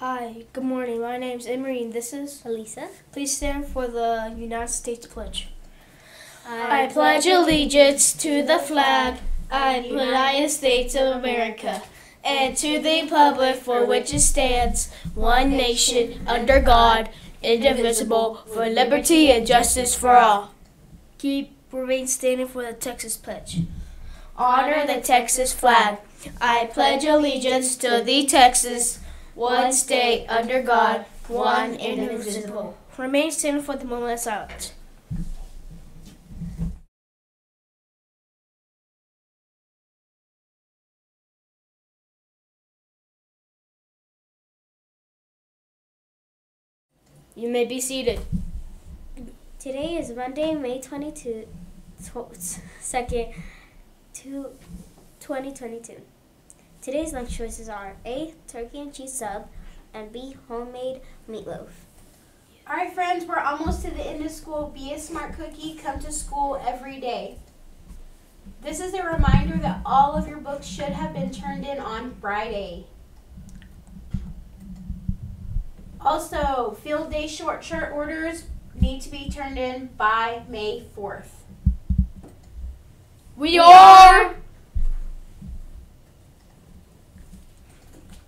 Hi, good morning. My name's Emery and this is Elisa. Please stand for the United States Pledge. I, pledge allegiance to the flag of the United States of America and to the republic for which it stands, one nation, under God, indivisible, for liberty and justice for all. Keep remain standing for the Texas Pledge. Honor the Texas flag. I pledge allegiance to the Texas, one state under God, one indivisible. Remain standing for the moment of silence. You may be seated. Today is Monday, May 22, tw- 2nd, 2022. Today's lunch choices are A. Turkey and cheese sub, and B. Homemade meatloaf. All right, friends, we're almost to the end of school. Be a smart cookie. Come to school every day. This is a reminder that all of your books should have been turned in on Friday. Also, field day short shirt orders need to be turned in by May 4th. We are.